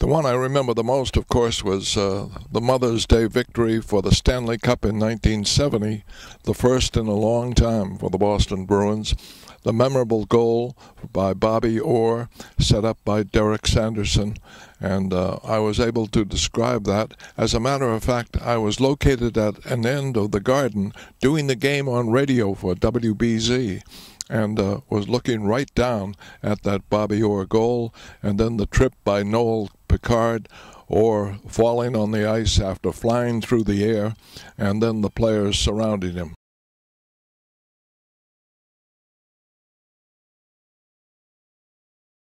The one I remember the most, of course, was uh, the Mother's Day victory for the Stanley Cup in 1970, the first in a long time for the Boston Bruins. The memorable goal by Bobby Orr, set up by Derek Sanderson, and uh, I was able to describe that. As a matter of fact, I was located at an end of the garden doing the game on radio for WBZ and uh, was looking right down at that Bobby Orr goal, and then the trip by Noel Picard, Orr falling on the ice after flying through the air, and then the players surrounding him.